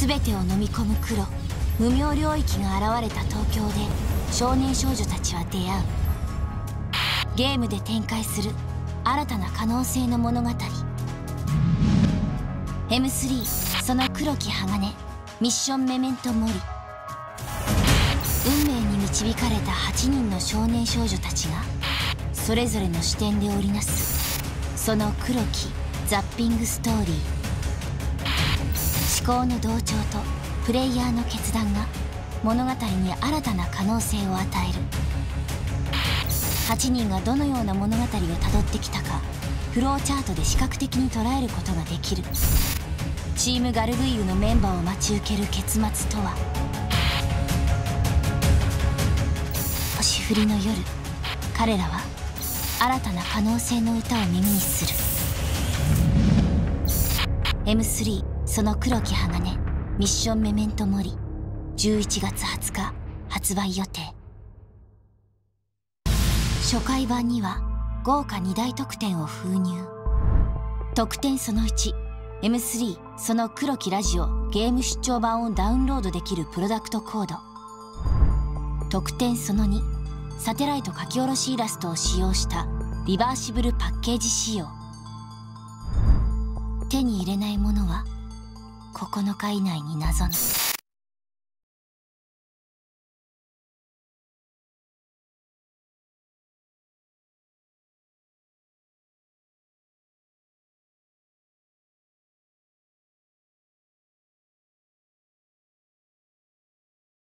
全てを飲み込む黒無名領域が現れた東京で少年少女たちは出会う。ゲームで展開する新たな可能性の物語。M3 その黒き鋼ミッションメメントモリ運命に導かれた8人の少年少女たちがそれぞれの視点で織りなすその黒きザッピングストーリー。思考の同調とプレイヤーの決断が物語に新たな可能性を与える。8人がどのような物語をたどってきたかフローチャートで視覚的に捉えることができる。チームガルグイユのメンバーを待ち受ける結末とは？星降りの夜彼らは新たな可能性の歌を耳にする。M3 その黒き鋼ミッションメメントモリ11月20日発売予定。初回版には豪華2大特典を封入。特典その 1M3 その黒きラジオゲーム出張版をダウンロードできるプロダクトコード。特典その2サテライト書き下ろしイラストを使用したリバーシブルパッケージ仕様。手に入れないものは9日以内に謎の